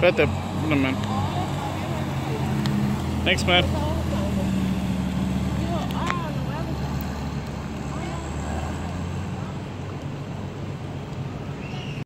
Espérate, man. Thanks, man.